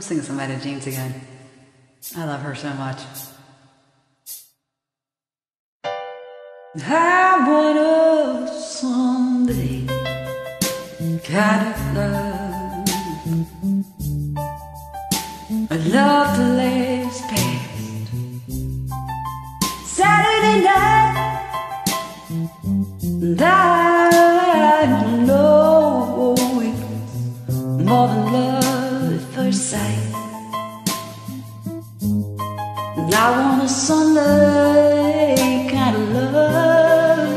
I'm singing some Etta James again. I love her so much. I wanna someday kind of love. A love to last past Saturday night. And first sight. I want a Sunday kind of love.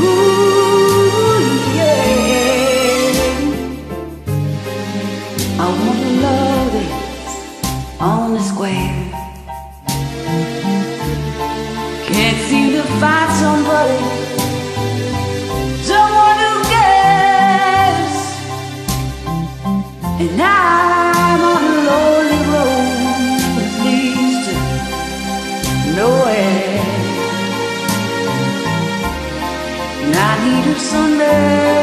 Ooh, yeah. I want love that's on the square. Need a Sunday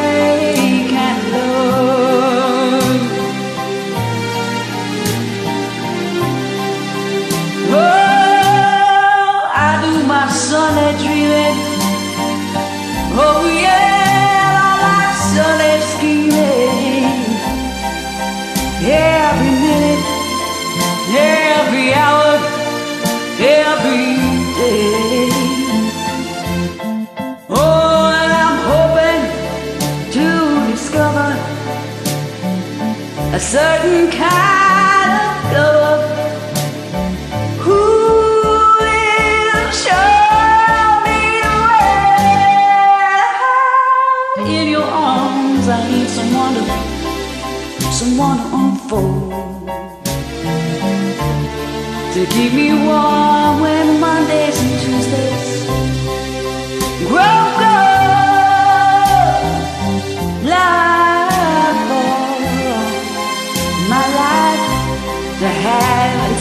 a certain kind of love. Who will show me the way? In your arms, I need someone to, someone to unfold. To keep me warm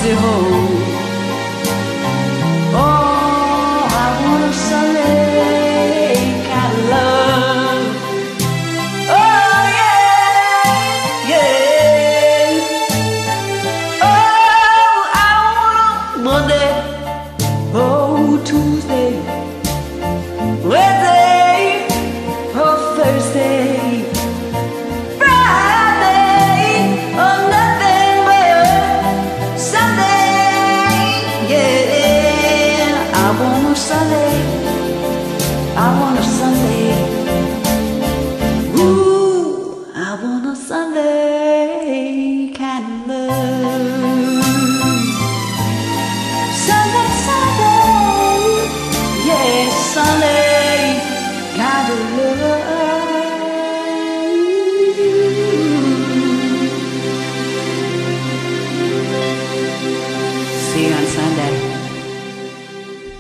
最后 Sunday. I want a Sunday. Ooh.